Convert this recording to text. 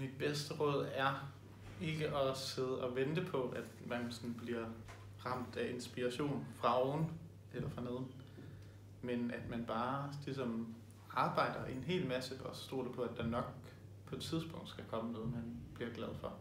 Mit bedste råd er ikke at sidde og vente på, at man sådan bliver ramt af inspiration fra oven eller fra neden. Men at man bare ligesom arbejder en hel masse og stoler på, at der nok på et tidspunkt skal komme noget, man bliver glad for.